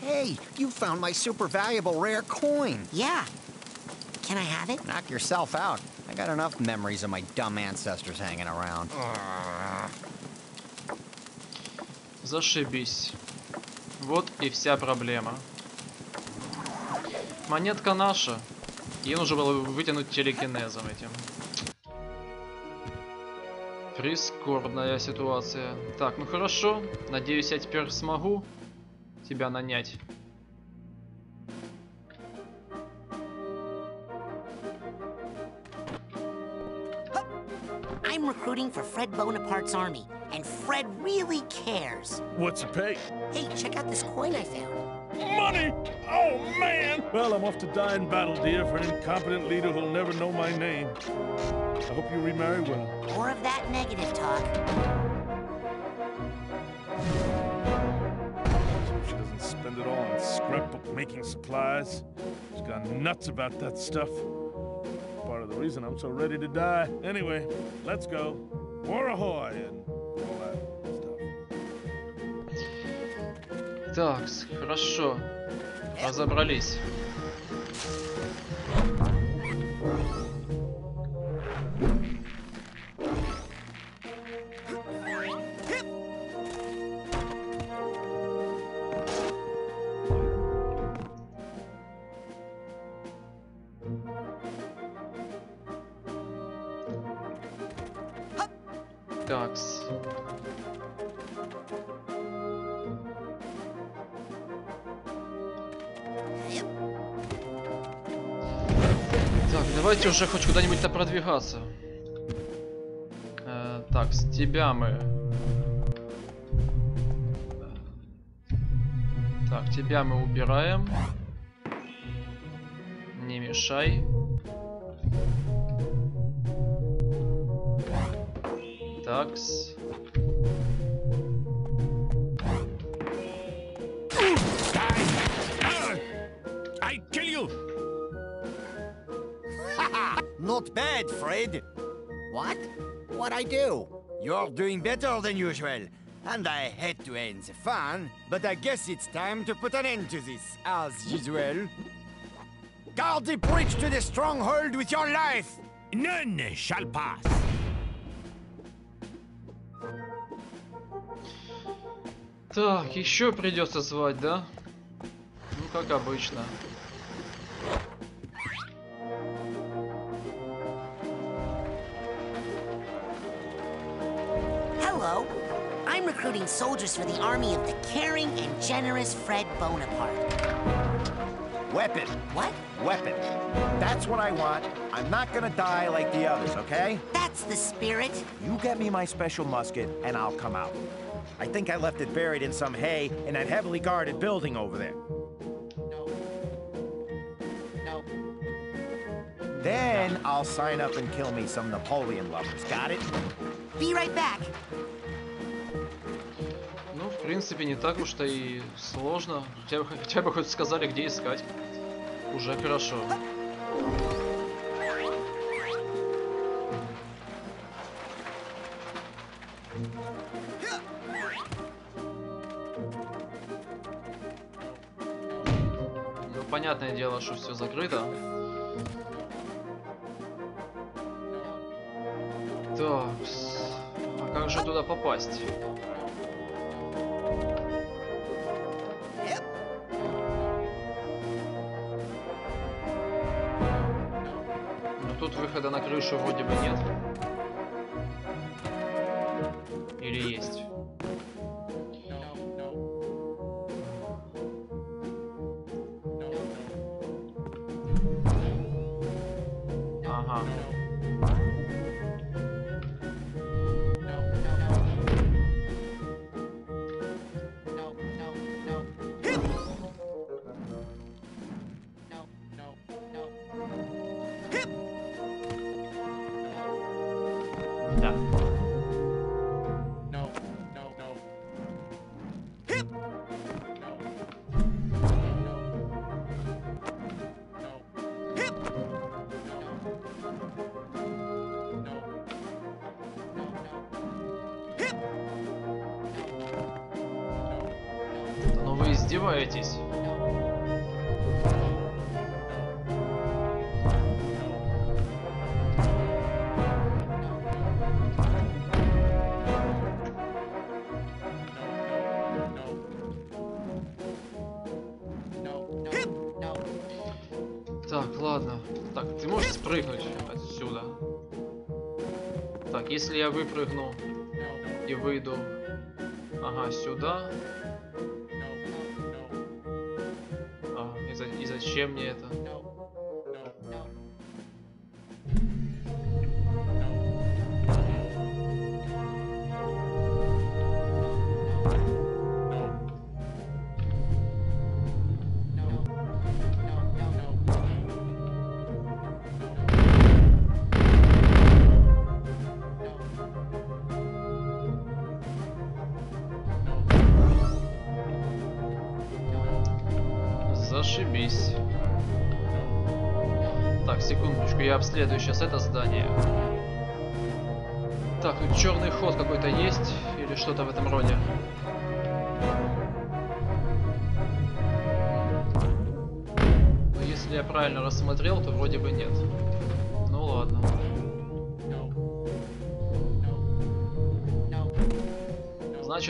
Hey, you found my super valuable rare coin.
Yeah. Can I have it?
Knock yourself out. I got enough memories of my dumb ancestors hanging around.
Зашибись. Вот и вся проблема. Монетка наша. Ее нужно было вытянуть телекинезом этим. Прискорбная ситуация. Так, ну хорошо. Надеюсь, я теперь смогу тебя нанять.
I'm recruiting for Fred Bonaparte's army, and Fred really cares.
What's the pay?
Hey, check out this coin I found.
Money! Oh, man! Well, I'm off to die in battle, dear, for an incompetent leader who'll never know my name. I hope you remarry well.
More of that negative talk.
She doesn't spend it all on scrapbook making supplies. She's gone nuts about that stuff. Part of the reason I'm so ready to die. Anyway, let's go. War ahoy and all that stuff.
Так, хорошо. Разобрались. Уже хоть куда-нибудь-то продвигаться. Э, так, с тебя мы... Так, тебя мы убираем. Не мешай. Такс.
What I do? You're doing better than usual. And I hate to end the fun, but I guess it's time to put an end to this, as usual. Guard the bridge to the stronghold with your life!
None shall pass.
Так, еще придется звать, да? Ну, как обычно.
Hello. I'm recruiting soldiers for the army of the caring and generous Fred Bonaparte.
Weapon.
What?
Weapon. That's what I want. I'm not gonna die like the others, okay?
That's the spirit.
You get me my special musket, and I'll come out. I think I left it buried in some hay in that heavily guarded building over there.
No. No.
Then I'll sign up and kill me some Napoleon lovers. Got it?
Be right back.
В принципе, не так уж-то и сложно. Хотя бы, хотя бы хоть сказали, где искать. Уже хорошо. Ну, понятное дело, что все закрыто. Так, а как же туда попасть? Выхода на крышу вроде бы нет. Так, если я выпрыгну и выйду, ага, сюда. А, и, за- и зачем мне это?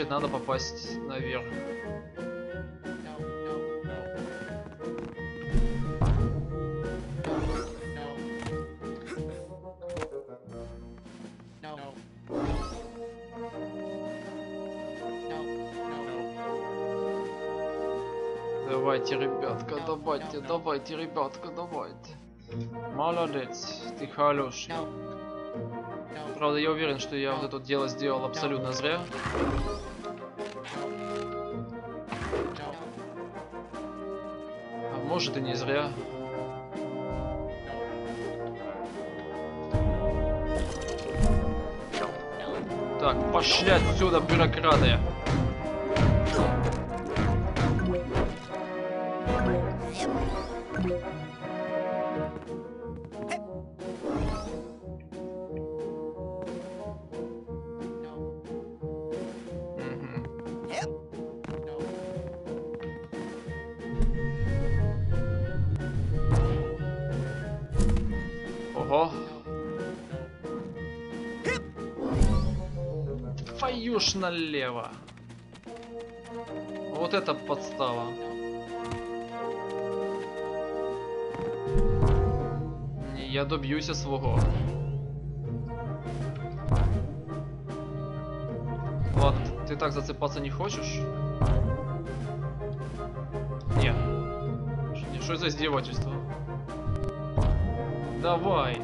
Значит, надо попасть наверх. Давайте, ребятка, давайте, давайте, ребятка, давайте. Молодец, ты хороший. Правда, я уверен, что я вот это дело сделал абсолютно зря. Может и не зря. Так, пошли отсюда, бюрократы. Твою ж налево. Вот это подстава. Я доб'юся свого. Ладно, ты так зацепаться не хочешь? Не. Ш- Что за издевательство? Давай.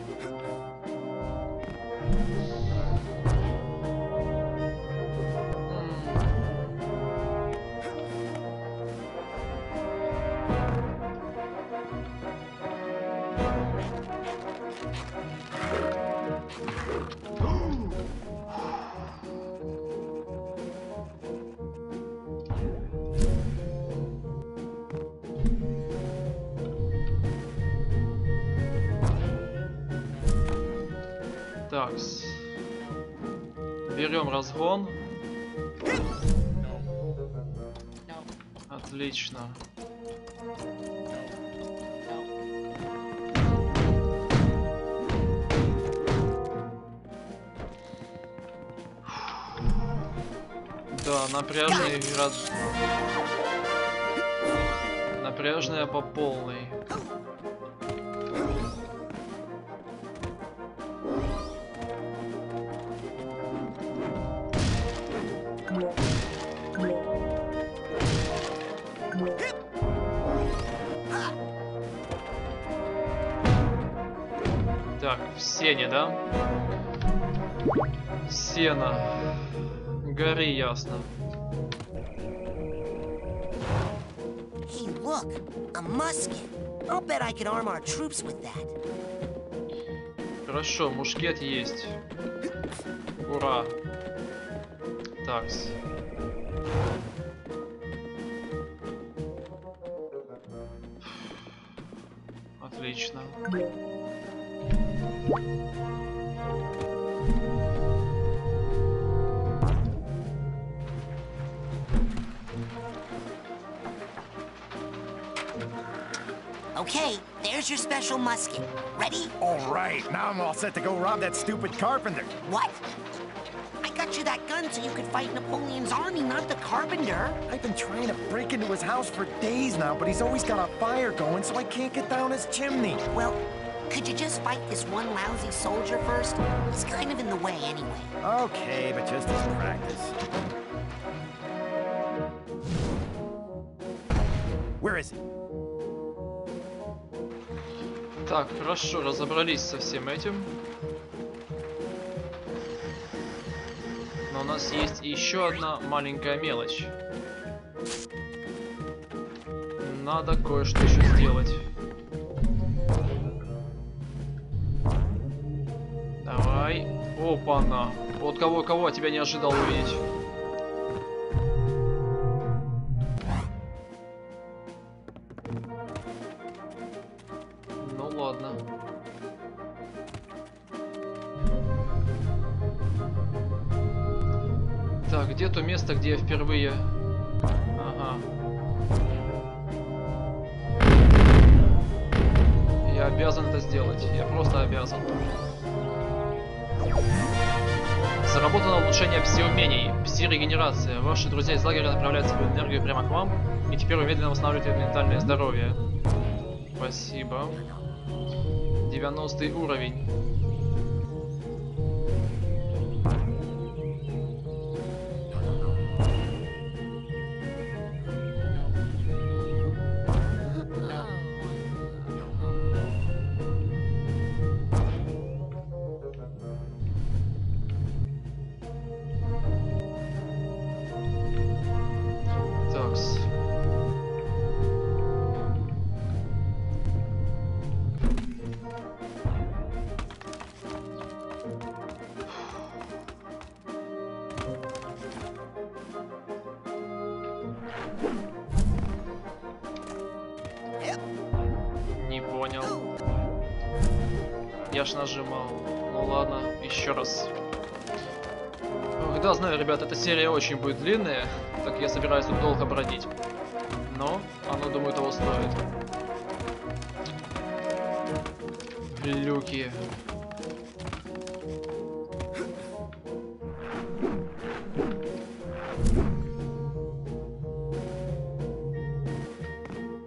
Напряжный рад... Напряжная по полной. Так, в сене, да? Сено. Гори ясно.
Hey, look, a musket. I'll bet I could arm our troops with that.
Хорошо, мушкет есть. Ура. Такс.
Ready?
All right, now I'm all set to go rob that stupid carpenter.
What? I got you that gun so you could fight Napoleon's army, not the carpenter.
I've been trying to break into his house for days now, but he's always got a fire going, so I can't get down his chimney.
Well, could you just fight this one lousy soldier first? He's kind of in the way anyway.
Okay, but just as practice. Where is he?
Так, хорошо, разобрались со всем этим. Но у нас есть еще одна маленькая мелочь. Надо кое-что еще сделать. Давай. Опа-на. Вот кого-кого тебя не ожидал увидеть. Где впервые... Ага. Я обязан это сделать. Я просто обязан. Заработано улучшение пси-умений, пси-регенерация. Ваши друзья из лагеря направляют свою энергию прямо к вам, и теперь вы медленно восстанавливаете ментальное здоровье. Спасибо. 90 уровень. Очень будет длинная, так я собираюсь тут долго бродить. Но оно, думаю, того стоит. Глюки.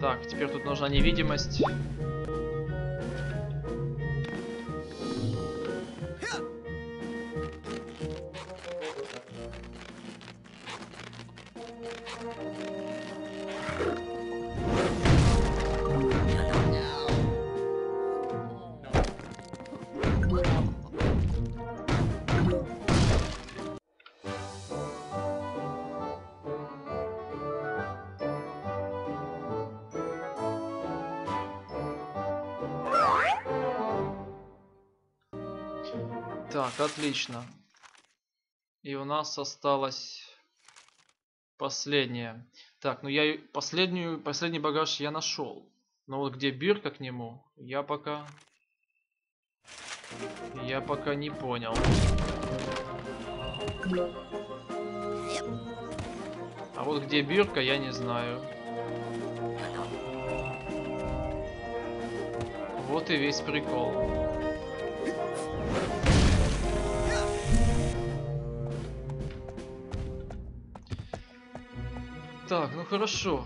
Так, теперь тут нужна невидимость. Так, отлично. И у нас осталось последнее. Так, ну я последнюю, последний багаж я нашел. Но вот где бирка к нему, я пока... Я пока не понял. А вот где бирка, я не знаю. Вот и весь прикол. Так, ну хорошо.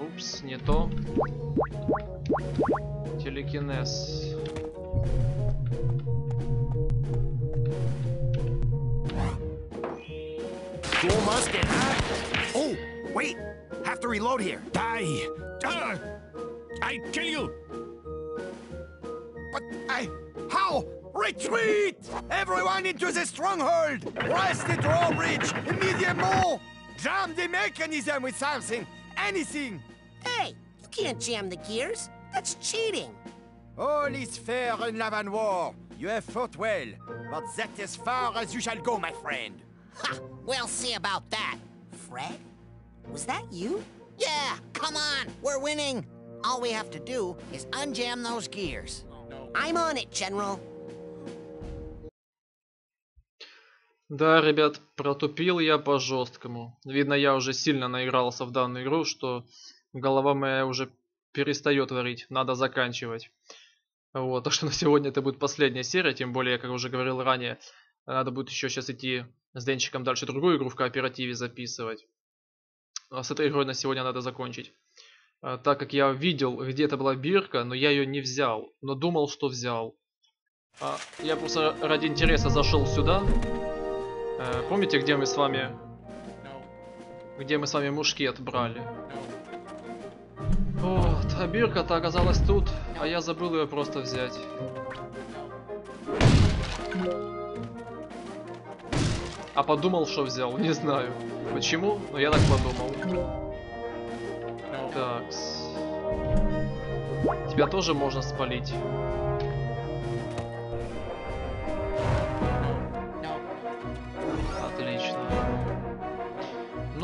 Упс, не то. Телекинез.
Cool musket, huh? Oh, wait. Have to reload here.
Die! Ah! I kill you!
But I... How? Retreat! Everyone into the stronghold! Rest the drawbridge! Immediately! Jam the mechanism with something! Anything!
Hey, you can't jam the gears. That's cheating.
All is fair in love and war. You have fought well, but that is far as you shall go, my friend.
Ha! We'll see about that. Fred? Was that you? Yeah, come on, we're winning. All we have to do is unjam those gears. I'm on it, General.
Да, ребят, протупил я по жесткому. Видно, я уже сильно наигрался в данную игру, что голова моя уже перестает варить. Надо заканчивать. Вот, так что на сегодня это будет последняя серия, тем более, как уже говорил ранее, надо будет еще сейчас идти с Денчиком дальше другую игру в кооперативе записывать. А с этой игрой на сегодня надо закончить. А, так как я видел, где это была бирка, но я ее не взял, но думал, что взял. А, я просто ради интереса зашел сюда. Э, помните, где мы с вами... Где мы с вами мушкет брали? Вот, а бирка-то оказалась тут, а я забыл ее просто взять. А подумал, что взял, не знаю. Почему, но я так подумал. Так. Тебя тоже можно спалить.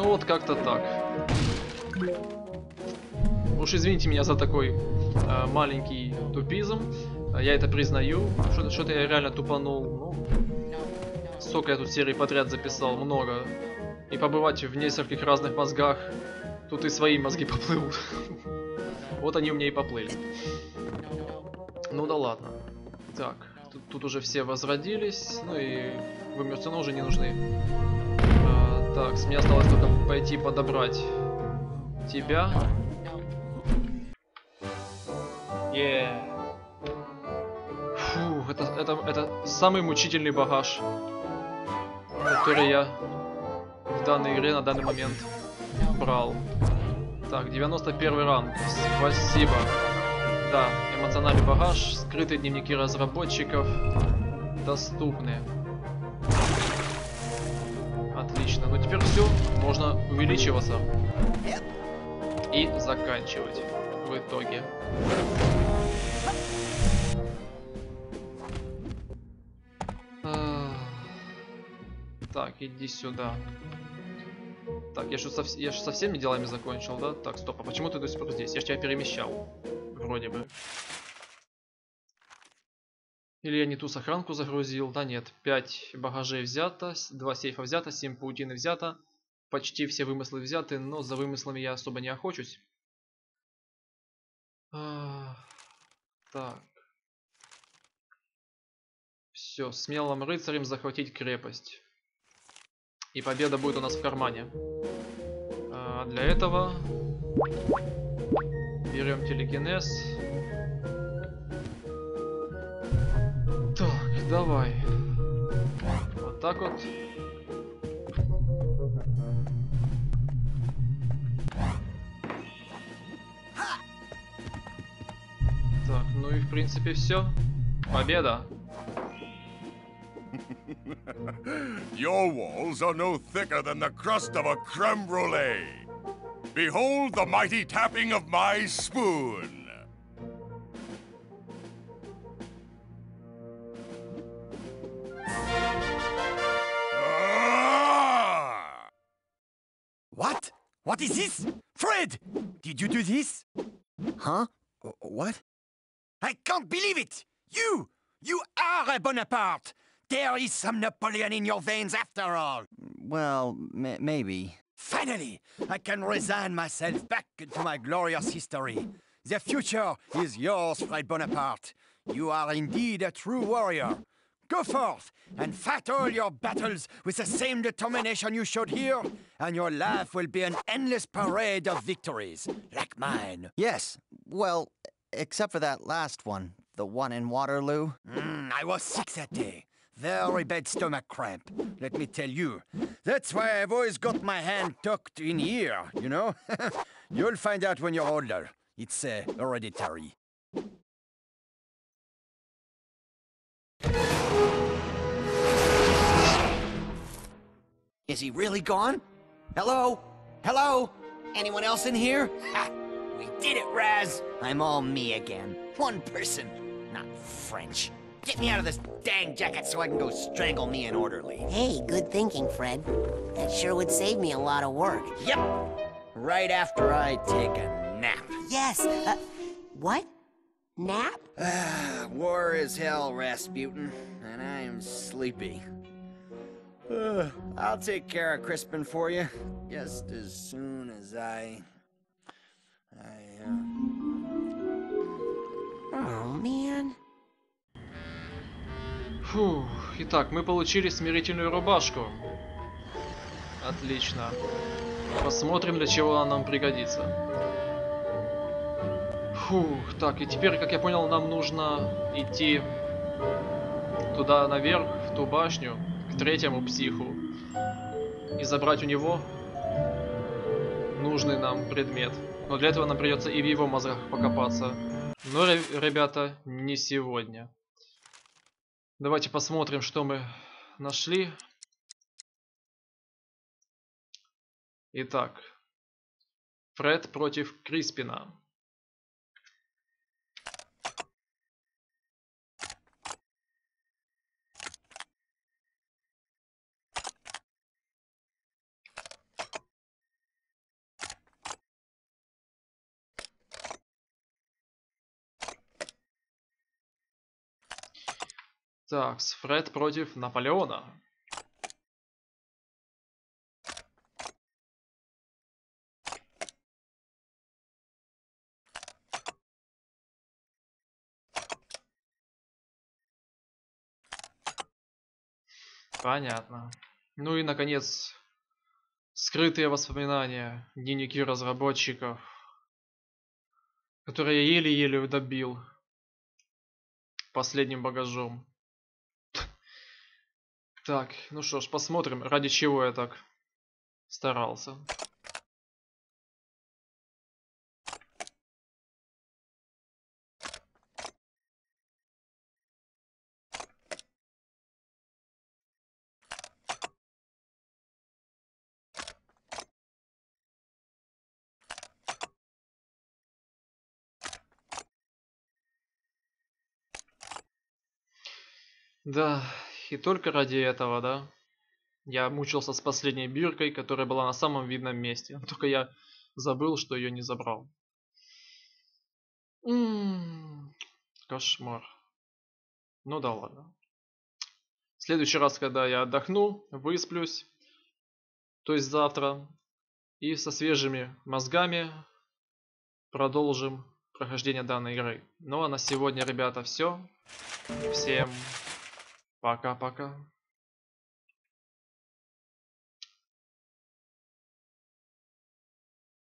Ну вот как-то так. Уж извините меня за такой э, маленький тупизм. Я это признаю. Что-то я реально тупанул. Ну, сколько я тут серий подряд записал? Много. И побывать в нескольких разных мозгах. Тут и свои мозги поплывут. Вот они у меня и поплыли. Ну да ладно. Так, тут, уже все возродились. Ну и вымерцы уже не нужны. Так, меня осталось только пойти подобрать тебя. Yeah. Фу, это, это, это самый мучительный багаж, который я в данной игре на данный момент брал. Так, 91 ранг. Спасибо. Да, эмоциональный багаж, скрытые дневники разработчиков доступны. Отлично. Ну теперь все, можно увеличиваться и заканчивать в итоге. Так, иди сюда. Так, я же, сов... я со всеми делами закончил, да? Так, стоп, а почему ты до сих пор здесь? Я же тебя перемещал. Вроде бы. Или я не ту сохранку загрузил? Да нет, 5 багажей взято, 2 сейфа взято, 7 паутины взято. Почти все вымыслы взяты, но за вымыслами я особо не охочусь. А, так. Все, смелым рыцарем захватить крепость. И победа будет у нас в кармане. А для этого берем телекинез. давай. Вот так вот. Так, ну и в принципе все. Победа.
Your walls are no thicker than the crust of a creme brulee. Behold the mighty tapping of my spoon.
Do this? Huh? What? I can't believe it! You! You are a Bonaparte! There is some Napoleon in your veins after all!
Well, maybe.
Finally, I can resign myself back into my glorious history. The future is yours, Fred Bonaparte. You are indeed a true warrior.
Go forth and fight all your battles with the same determination you showed here, and your life will be an endless parade of victories, like mine.
Yes, well, except for that last one, the one in Waterloo.
Mm, I was sick that day. Very bad stomach cramp, let me tell you. That's why I've always got my hand tucked in here, you know? You'll find out when you're older. It's uh, hereditary.
Is he really gone? Hello? Hello? Anyone else in here? Ha! We did it, Raz! I'm all me again. One person, not French. Get me out of this dang jacket so I can go strangle me an orderly.
Hey, good thinking, Fred. That sure would save me a lot of work.
Yep. Right after I take a nap.
Yes. Uh, what? Nap?
War is hell, Rasputin, and I am sleepy. Uh, I'll take care of Crispin for you, just as soon as I... I, uh...
Oh, man.
Фу, итак, мы получили смирительную рубашку. Отлично. Посмотрим, для чего она нам пригодится. Фух, так, и теперь, как я понял, нам нужно идти туда наверх, в ту башню, к третьему психу, и забрать у него нужный нам предмет. Но для этого нам придется и в его мозгах покопаться. Но, ребята, не сегодня. Давайте посмотрим, что мы нашли. Итак, Фред против Криспина. Так, Фред против Наполеона. Понятно. Ну и, наконец, скрытые воспоминания, дневники разработчиков, которые я еле-еле добил последним багажом. Так, ну что ж, посмотрим, ради чего я так старался. Да, и только ради этого, да? Я мучился с последней биркой, которая была на самом видном месте. Только я забыл, что ее не забрал. М -м -м, кошмар. Ну да ладно. В следующий раз, когда я отдохну, высплюсь, то есть завтра, и со свежими мозгами продолжим прохождение данной игры. Ну а на сегодня, ребята, все. Всем Пока-пока.